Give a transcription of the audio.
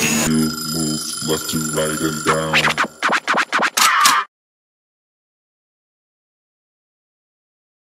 You move left to right and down.